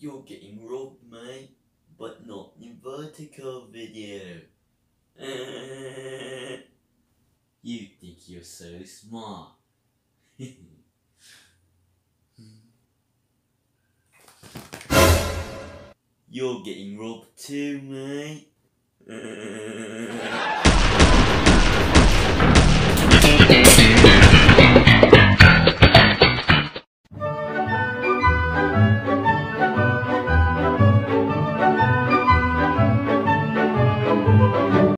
You're getting robbed, mate, but not in vertical video. you think you're so smart. You're getting robbed too, mate.